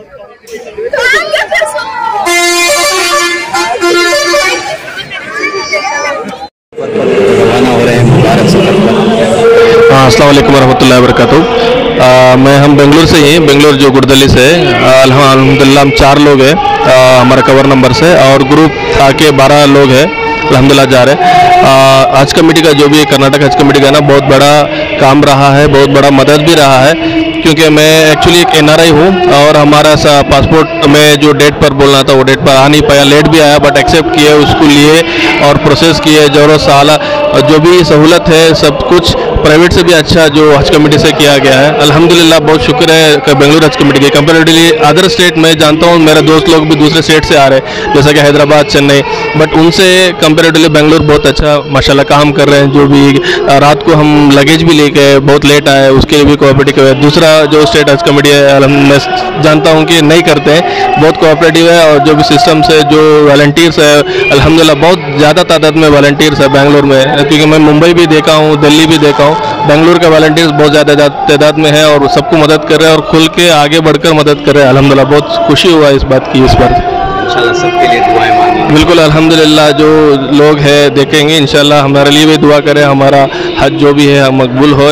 हो, अस्सलाम वालेकुम रहमतुल्लाहि मैं हम बेंगलोर से ही बेंगलोर जो गुरदली से अलहमदिल्ला हम चार लोग हैं। हमारा कवर नंबर से और ग्रुप आके बारह लोग हैं। अलहमदिल्ला जा रहे हज कमेटी का जो भी कर्नाटक हज कमेटी का ना, बहुत बड़ा काम रहा है, बहुत बड़ा मदद भी रहा है। क्योंकि मैं एक्चुअली एक एनआरआई हूँ और हमारा सा पासपोर्ट में जो डेट पर बोलना था वो डेट पर आ नहीं पाया। लेट भी आया बट एक्सेप्ट किए उसको लिए और प्रोसेस किए ज़रूर साला जो भी सहूलत है, सब कुछ प्राइवेट से भी अच्छा जो हज कमेटी से किया गया है। अल्हम्दुलिल्लाह, बहुत शुक्र है बेंगलुरु हज कमेटी की कंपेरेटिवली अदर स्टेट में जानता हूँ, मेरे दोस्त लोग भी दूसरे स्टेट से आ रहे हैं, जैसा कि हैदराबाद, चेन्नई। बट उनसे कंपेरेटिवली बेंगलुरु बहुत अच्छा माशाल्लाह, काम कर रहे हैं। जो भी रात को हम लगेज भी लेके बहुत लेट आए, उसके लिए भी कोऑपरेटिव है। दूसरा जो स्टेट हज कमेटी है मैं जानता हूँ कि नहीं करते हैं, बहुत कोऑपरेटिव है और जो भी सिस्टम से जो वॉल्टियर्स है अलहमदिल्ला बहुत ज़्यादा तादाद में वॉल्टियर्स है बेंगलोर में। क्योंकि मैं मुंबई भी देखा हूँ, दिल्ली भी देखा हूँ बेंगलोर के वॉल्टियर्स बहुत ज़्यादा तादाद में है और सबको मदद कर रहे हैं और खुल के आगे बढ़कर मदद कर रहे हैं। अल्हम्दुलिल्लाह बहुत खुशी हुआ इस बात की इस बार। इंशाल्लाह सबके लिए दुआएँ मांगी बिल्कुल अल्हम्दुलिल्लाह जो लोग हैं देखेंगे इंशाल्लाह हमारे लिए भी दुआ करें हमारा हज जो भी है मकबूल हो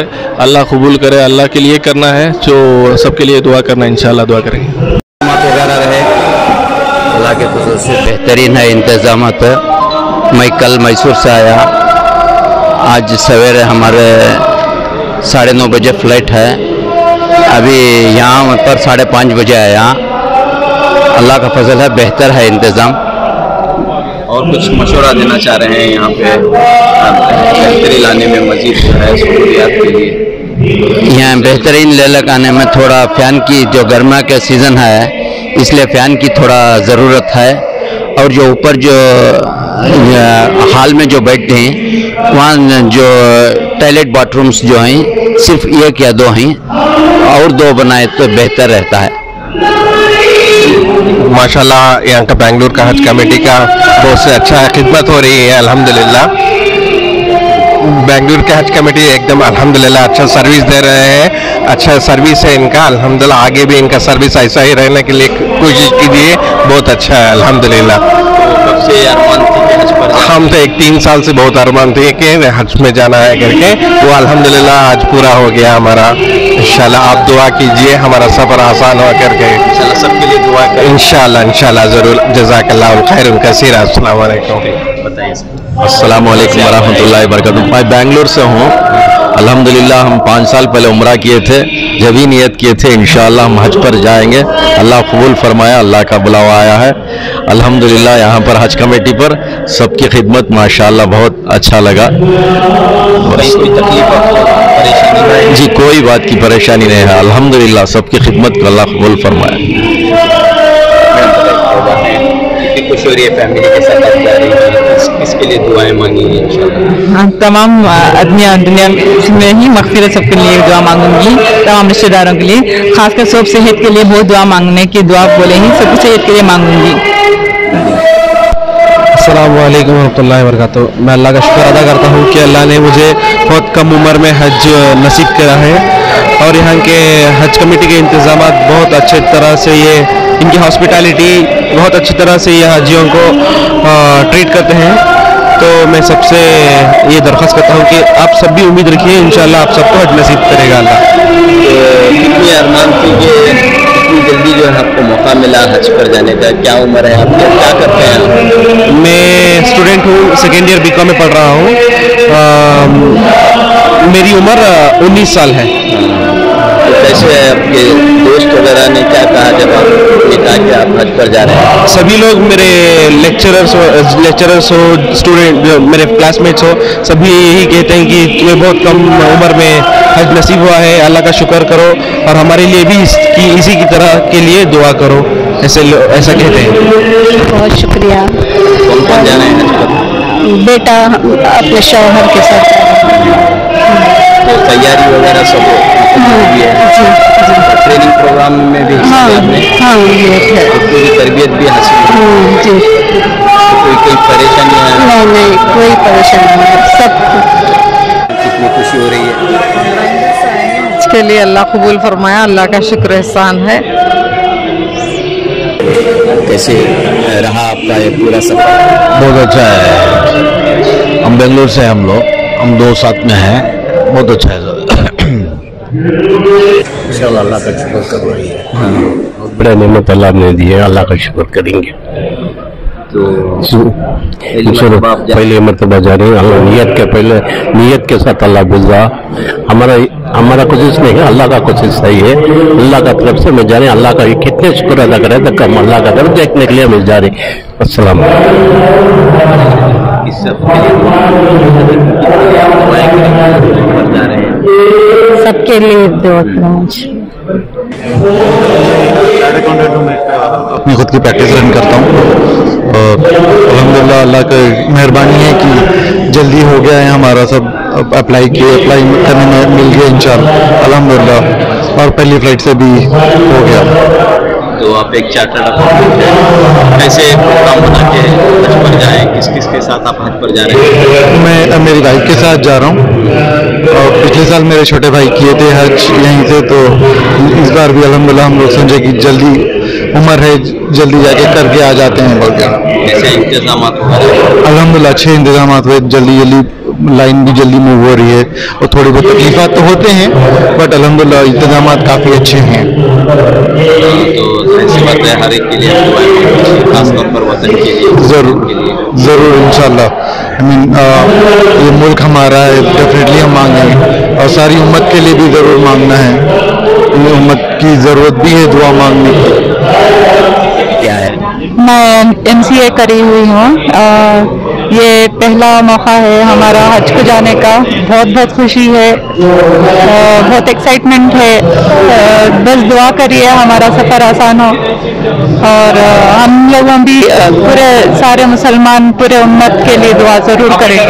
अल्लाह कबूल करे अल्लाह के लिए करना है जो सबके लिए दुआ करना है इंशाल्लाह दुआ करेंगे। वगैरह रहे अल्लाह के फजल से बेहतरीन है इंतज़ाम मैं कल मैसूर से आया। आज सवेरे हमारे साढ़े नौ बजे फ़्लाइट है। अभी यहाँ पर साढ़े पाँच बजे आया अल्लाह का फजल है बेहतर है इंतज़ाम। और कुछ मशवरा देना चाह रहे हैं यहाँ पे। बेहतरी लाने में मजीद जो है सहूलियात के लिए। यहाँ बेहतरीन लेलक आने में थोड़ा फ़ैन की जो गर्मा का सीज़न है इसलिए फ़ैन की थोड़ा ज़रूरत है। और जो ऊपर जो हाल में जो बैठते हैं वहाँ जो टॉयलेट बाथरूम्स जो हैं, सिर्फ़ एक या दो हैं, और दो बनाए तो बेहतर रहता है। माशाल्लाह, यहाँ का बेंगलुरु का हज कमेटी का बहुत से अच्छा खिदमत हो रही है, अल्हम्दुलिल्लाह। बेंगलुरु के हज कमेटी एकदम अल्हम्दुलिल्लाह अच्छा सर्विस दे रहे हैं अच्छा सर्विस है इनका, अल्हम्दुलिल्लाह, आगे भी इनका सर्विस ऐसा ही रहने के लिए कोशिश कीजिए, बहुत अच्छा है, अल्हम्दुलिल्लाह। सबसे अरमान थी हज पर हम तो एक तीन साल से बहुत अरमान थे कि हज में जाना है करके। वो अल्हम्दुलिल्लाह आज पूरा हो गया हमारा। इंशाल्लाह आप दुआ कीजिए हमारा सफ़र आसान हो करके। इंशाल्लाह सबके लिए दुआ करें। इंशाल्लाह इंशाल्लाह ज़रूर। जजाकल्ला खैर कसीर। अस्सलाम वालेकुम। बताइए। वालेकुम वरहमतुल्लाहि वबरकातुहू। मैं बेंगलोर से हूँ। अल्हम्दुलिल्लाह हम पाँच साल पहले उम्रा किए थे जब ही नियत किए थे इंशाअल्लाह हम हज पर जाएँगे। अल्लाह कबूल फरमाया अल्लाह का बुलावा आया है। अल्हम्दुलिल्लाह यहाँ पर हज कमेटी पर सबकी खिदमत माशाअल्लाह बहुत अच्छा लगा। जी कोई बात की परेशानी नहीं है। अल्हम्दुलिल्लाह सबकी खिदमत को अल्लाह कबूल फरमाया खुशी हो रही है फैमिली के साथ जा रही हैं। किस, किसके लिए दुआएँ मांगेंगी इंशाल्लाह। हाँ तमाम आदमियाँ दुनिया में ही मगफिरत सबके लिए दुआ मांगूँगी तमाम रिश्तेदारों के लिए। खासकर सब सेहत के लिए बहुत दुआ मांगने की दुआ बोले ही सबकी सेहत के लिए मांगूँगी। अस्सलाम वालेकुम रहमतुल्लाहि वबरकातुहू। मैं अल्लाह का शुक्र अदा करता हूँ कि अल्लाह ने मुझे बहुत कम उम्र में हज नसीब करा है। और यहाँ के हज कमेटी के इंतज़ाम बहुत अच्छे तरह से ये इनकी हॉस्पिटैलिटी बहुत अच्छी तरह से ये हाजियों को ट्रीट करते हैं। तो मैं सबसे ये दरख्वास्त करता हूँ कि आप सब भी उम्मीद रखिए इंशाल्लाह आप सबको हज नसीब करेगा अल्लाह। कितनी अरमान थी कि इतनी जल्दी जो है आपको मौका मिला हज पर जाने का? क्या उम्र है आपकी? क्या करते हैं मैं स्टूडेंट हूँ सेकेंड ईयर बीकॉम में पढ़ रहा हूँ। मेरी उम्र उन्नीस साल है। तो कैसे आपके दोस्त वगैरह ने क्या कहा जब आपने कहा कि आप हज पर जा रहे हैं? सभी लोग मेरे लेक्चरर्स हो लेक्चरर्स हो स्टूडेंट मेरे क्लासमेट्स हो सभी यही कहते हैं कि तुम्हें बहुत कम उम्र में हज नसीब हुआ है अल्लाह का शुक्र करो और हमारे लिए भी इसकी इसी की तरह के लिए दुआ करो ऐसे ऐसा कहते हैं। बहुत शुक्रिया। कौन कौन जा रहे हैं बेटा अपने शौहर के साथ तैयारी वगैरह सब हुई है जी जी ट्रेनिंग प्रोग्राम में भी हाँ हाँ ये है। पूरी तरबियत भी हासिल हाँ, जी। तो कोई कोई परेशानी है? नहीं नहीं कोई परेशानी नहीं सब कितनी खुशी हो रही है? इसके लिए अल्लाह कबूल फरमाया अल्लाह का शुक्र एहसान है। कैसे रहा आपका ये पूरा सफ़र? बहुत अच्छा है। हम बेंगलोर से हम लोग। हम दो साथ में हैं। बहुत अच्छा है इंशाल्लाह अल्लाह का शुक्र करो बड़ा नेमत अल्लाह ने दी है अल्लाह का शुक्र करेंगे तो पहले मरतबा जा रहे हैं अल्लाह नियत के पहले नियत के साथ अल्लाह गुजरा हमारा हमारा कोशिश नहीं है अल्लाह का कोशिश सही है अल्लाह का तरफ़ से मैं जा रहे हैं अल्लाह का ये कितने शुक्र अदा करें तो कम अल्लाह का तरफ़ देखने के लिए मैं जा रही इस सब सबके लिए अपनी खुद की प्रैक्टिस रन करता हूँ। अलहमदिल्ला अल्लाह का मेहरबानी है कि जल्दी हो गया है हमारा सब अप्लाई किए अप्लाई करने में मिल गया इन अलहमदिल्ला और पहली फ़्लाइट से भी हो गया। तो आप एक चार्टर्ड अकाउंटेंट हैं कैसे प्रोग्राम बना के हज पर जाएँ किस किस के साथ आप हज पर जा रहे हैं? मैं मेरी वाइफ के साथ जा रहा हूँ। और पिछले साल मेरे छोटे भाई किए थे हज यहीं से तो इस बार भी अलहमदिल्ला हम लोग समझे कि जल्दी उम्र है जल्दी जाके करके आ जाते हैं। कैसे इंतज़ाम अलहमदिल्ला अच्छे इंतज़ाम हुए जल्दी जल्दी लाइन भी जल्दी मूव हो रही है और थोड़ी बहुत तकलीफात तो होते हैं बट अलहमदिल्ला इंतज़ाम काफ़ी अच्छे हैं। तो ऐसी बात है हर एक के लिए दुआएँ मांगनी चाहिए, खासतौर पर वतन के लिए ज़रूर के लिए। ज़रूर इंशाल्लाह। आई मीन ये मुल्क हमारा है डेफिनेटली हम मांगेंगे। और सारी उम्मत के लिए भी ज़रूर मांगना है। इन उम्मत की ज़रूरत भी है दुआ मांगने की। क्या है? मैं एमसीए करी हुई हूँ। ये पहला मौका है हमारा हज को जाने का। बहुत बहुत खुशी है बहुत एक्साइटमेंट है। बस दुआ करिए, हमारा सफ़र आसान हो। और हम लोगों भी पूरे सारे मुसलमान, पूरे उम्मत के लिए दुआ ज़रूर है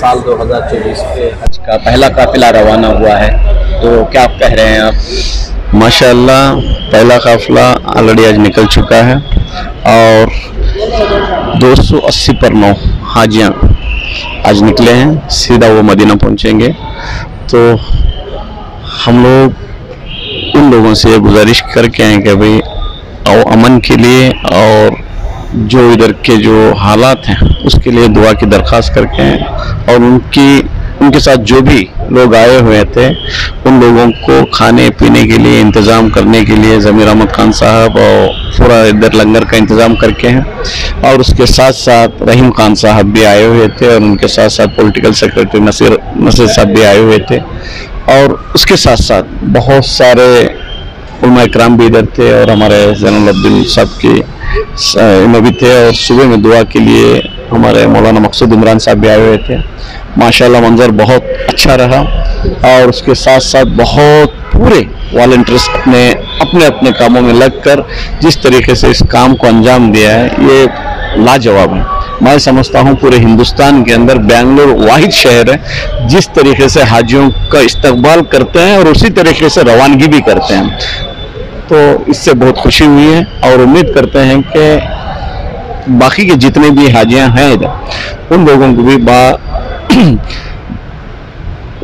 साल 2024 के हज का पहला काफिला रवाना हुआ है। तो क्या आप कह रहे हैं आप? माशाल्लाह, पहला काफिला ऑलरेडी आज निकल चुका है। और 280 पर नौ हाजियाँ आज निकले हैं। सीधा वो मदीना पहुँचेंगे। तो हम लोग उन लोगों से गुजारिश करके हैं कि भाई, आओ अमन के लिए और जो इधर के जो हालात हैं, उसके लिए दुआ की दरख्वास्त करके हैं और उनकी उनके साथ जो भी लोग आए हुए थे, उन लोगों को खाने, पीने के लिए इंतज़ाम करने के लिए ज़मीर अहमद खान साहब और पूरा इधर लंगर का इंतज़ाम करके हैं। और उसके साथ साथ रहीम खान साहब भी आए हुए थे और उनके साथ साथ पॉलिटिकल सेक्रेटरी नसीर नसीर साहब भी आए हुए थे। और उसके साथ साथ बहुत सारे उलमा इकराम भी इधर थे और हमारे अब्दुल साहब के इन्हें भी थे और सुबह में दुआ के लिए हमारे मौलाना मकसूद इमरान साहब भी आए हुए थे। माशाल्लाह मंजर बहुत अच्छा रहा और उसके साथ साथ बहुत पूरे वॉल्टियर्स ने अपने अपने कामों में लगकर जिस तरीके से इस काम को अंजाम दिया है, ये लाजवाब है। मैं समझता हूँ पूरे हिंदुस्तान के अंदर बेंगलोर वाहिद शहर है, जिस तरीके से हाजियों का इस्तकबाल करते हैं और उसी तरीके से रवानगी भी करते हैं। तो इससे बहुत खुशी हुई है और उम्मीद करते हैं कि बाकी के जितने भी हाजियाँ हैं इधर, उन लोगों को भी बा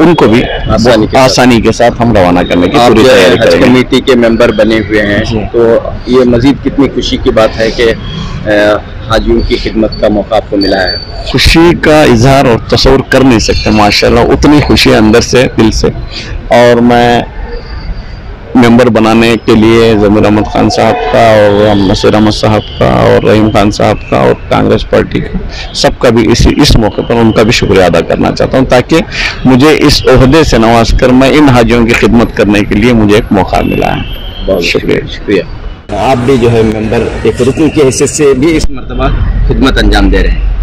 उनको भी आसानी के साथ। आसानी के साथ हम रवाना करने की पूरी तैयारी हज करेंगे। कमेटी के मेंबर बने हुए हैं तो ये मजीद कितनी खुशी की बात है कि हाजियों की खिदमत का मौका आपको मिला है। खुशी का इजहार और तस्वर कर नहीं सकते माशाल्लाह उतनी खुशी अंदर से दिल से। और मैं मेंबर बनाने के लिए जमीर अहमद खान साहब का और नसीर अहमद साहब का और रहीम खान साहब का और कांग्रेस पार्टी का सबका भी इसी इस मौके पर उनका भी शुक्रिया अदा करना चाहता हूँ ताकि मुझे इस ओहदे से नवाज़ कर मैं इन हाजियों की खिदमत करने के लिए मुझे एक मौका मिला है। शुक्रिया शुक्रिया। आप भी जो है मेंबर एक रुकन की हैसियत से भी इस मरतबा खिदमत अंजाम दे रहे हैं।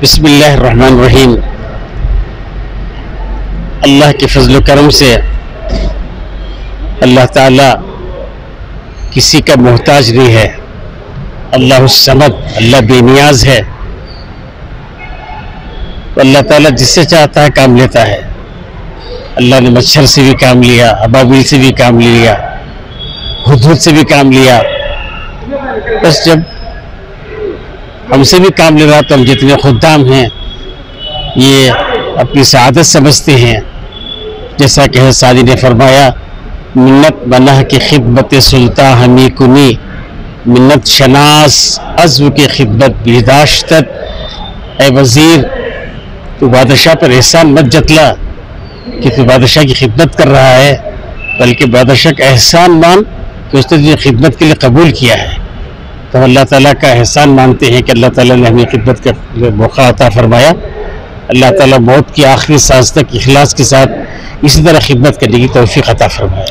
बिस्मिल्लाहिर्रहमानिर्रहीम। अल्लाह के फजल करम से अल्लाह ताला किसी का मोहताज नहीं है। अल्लाह समद, अल्लाह बेनियाज है। तो अल्लाह ताला जिससे चाहता है काम लेता है। अल्लाह ने मच्छर से भी काम लिया अबाबिल से भी काम लिया हुदहुद से भी काम लिया। बस जब हमसे भी काम ले रहा तो हम जितने खुदाम हैं, ये अपनी सआदत समझते हैं। जैसा कि सादी ने फरमाया मिन्नत बना की खिदमत सुल्ता हमी कुनी मिन्नत शनास अज़्व की खिदमत बिदाश्तत। ए वज़ीर, तू बादशाह पर एहसान मत जतला कि तू बादशाह की खिदमत कर रहा है, बल्कि बादशाह का एहसान मान कि उसने तुझे खिदमत के लिए कबूल किया है। तो अल्लाह ताला का एहसान मानते हैं कि अल्लाह ताला ने हमें खिदमत का मौका अता फरमाया। अल्लाह ताला मौत की आखिरी सांस तक इखलास के साथ इसी तरह खिदमत करने की तौफीक अता फरमाए।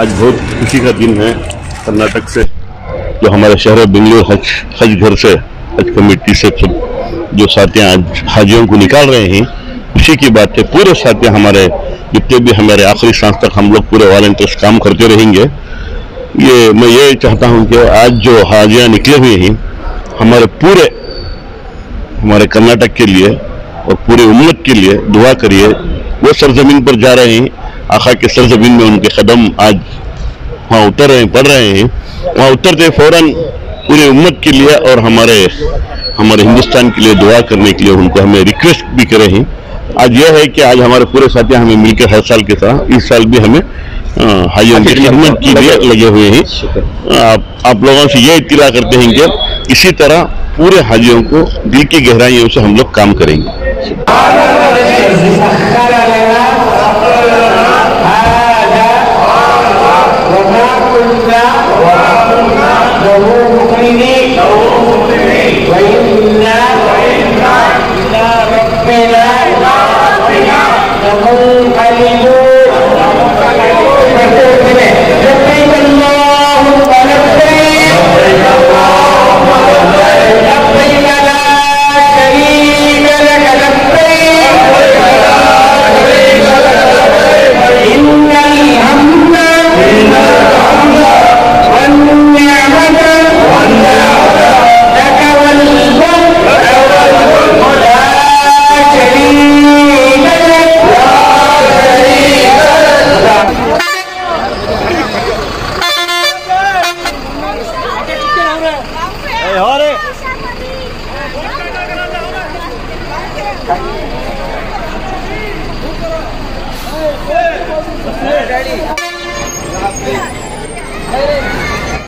आज बहुत खुशी का दिन है कर्नाटक से जो हमारे शहर बेंगलुरु हज हज घर से हज कमेटी से सब जो साथियाँ आज हाजियों को निकाल रहे हैं खुशी की बात है पूरे साथियाँ हमारे जितने भी हमारे आखिरी सांस तक हम लोग पूरे वॉलेंटियर्स काम करते रहेंगे। ये मैं ये चाहता हूँ कि आज जो हाजियाँ निकले हुए हैं हमारे पूरे हमारे कर्नाटक के लिए और पूरी उम्मत के लिए दुआ करिए। वो सरजमीन पर जा रहे हैं। आखा के सरजमीन में उनके कदम आज वहाँ उतर रहे हैं पढ़ रहे हैं। वहाँ उतरते फ़ौरन पूरी उम्मत के लिए और हमारे हमारे हिंदुस्तान के लिए दुआ करने के लिए उनको हमें रिक्वेस्ट भी करे हैं। आज यह है कि आज हमारे पूरे साथी हमें मिलकर हर साल के साथ इस साल भी हमें की खिदमत की लिए लगे हुए हैं। आप, आप लोगों से ये इतला करते हैं कि इसी तरह पूरे हाजियों को दिल की गहराइयों से हम लोग काम करेंगे।